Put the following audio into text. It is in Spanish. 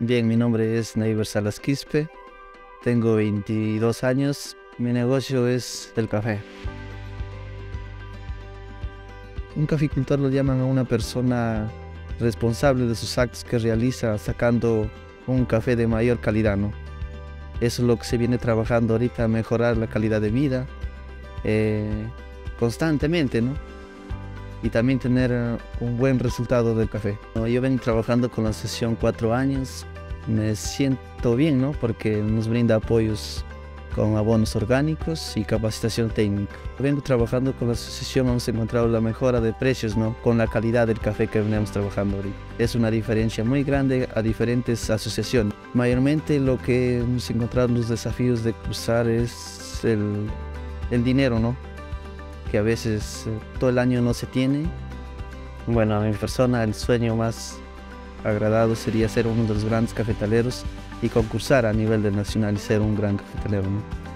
Bien, mi nombre es Neiber Salas Quispe, tengo 22 años, mi negocio es el café. Un caficultor lo llaman a una persona responsable de sus actos que realiza sacando un café de mayor calidad, ¿no? Eso es lo que se viene trabajando ahorita, mejorar la calidad de vida eh, constantemente, ¿no? Y también tener un buen resultado del café. Yo vengo trabajando con la sesión cuatro años, me siento bien, ¿no? Porque nos brinda apoyos con abonos orgánicos y capacitación técnica. Vengo trabajando con la asociación, hemos encontrado la mejora de precios, ¿no? Con la calidad del café que venimos trabajando ahorita. Es una diferencia muy grande a diferentes asociaciones. Mayormente lo que hemos encontrado los desafíos de cruzar es el, el dinero, ¿no? Que a veces eh, todo el año no se tiene. Bueno, a mi persona el sueño más agradado sería ser uno de los grandes cafetaleros y concursar a nivel de nacional y ser un gran cafetalero. ¿no?